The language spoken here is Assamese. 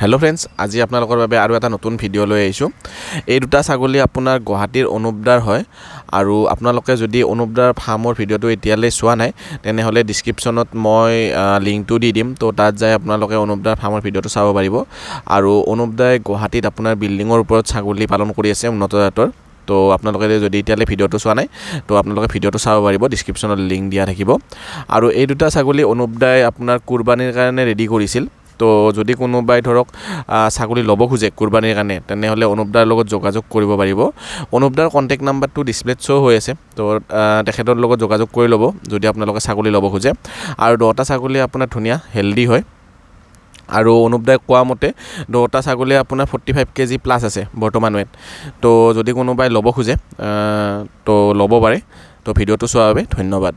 হেল্ল' ফ্ৰেণ্ডছ আজি আপোনালোকৰ বাবে আৰু এটা নতুন ভিডিঅ' লৈ আহিছোঁ। এই দুটা ছাগলী আপোনাৰ গুৱাহাটীৰ অনুপদাৰ হয় আৰু আপোনালোকে যদি অনুপদাৰ ফাৰ্মৰ ভিডিঅ'টো এতিয়ালৈ চোৱা নাই তেনেহ'লে ডিছক্ৰিপশ্যনত মই লিংকটো দি দিম। তো তাত যাই আপোনালোকে অনুপদাৰ ফাৰ্মৰ ভিডিঅ'টো চাব পাৰিব। আৰু অনুপদাই গুৱাহাটীত আপোনাৰ বিল্ডিঙৰ ওপৰত ছাগলী পালন কৰি আছে উন্নত জাতৰ তো আপোনালোকে যদি এতিয়ালৈ ভিডিঅ'টো চোৱা নাই তো আপোনালোকে ভিডিঅ'টো চাব পাৰিব ডিছক্ৰিপশ্যনত লিংক দিয়া থাকিব। আৰু এই দুটা ছাগলী অনুপদাই আপোনাৰ কুৰবানীৰ কাৰণে ৰেডি কৰিছিল। তো যদি কোনোবাই ধৰক ছাগলী ল'ব খোজে কুৰবানীৰ কাৰণে তেনেহ'লে অনুপদাৰ লগত যোগাযোগ কৰিব পাৰিব। অনুপদাৰ কণ্টেক্ট নাম্বাৰটো ডিছপ্লেত শ্ব' হৈ আছে তো তেখেতৰ লগত যোগাযোগ কৰি ল'ব যদি আপোনালোকে ছাগলী ল'ব খোজে। আৰু দহটা ছাগলী আপোনাৰ ধুনীয়া হেল্ডি হয়। আৰু অনুপদাই কোৱা মতে দহটা ছাগলী আপোনাৰ ফৰ্টি ফাইভ কেজি প্লাছ আছে বৰ্তমান ৱেট তো যদি কোনোবাই ল'ব খোজে তো ল'ব পাৰে। তো ভিডিঅ'টো চোৱাৰ বাবে ধন্যবাদ।